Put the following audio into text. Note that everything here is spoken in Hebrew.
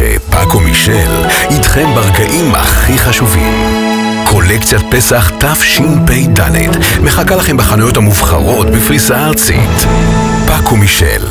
שפאקו מישל איתכם ברגעים הכי חשובים. קולקציית פסח תשפ"ד מחכה לכם בחנויות המובחרות בפריסה ארצית. פאקו מישל,